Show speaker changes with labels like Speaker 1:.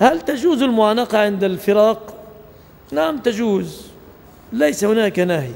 Speaker 1: هل تجوز المعانقة عند الفراق؟ نعم تجوز ليس هناك نهي.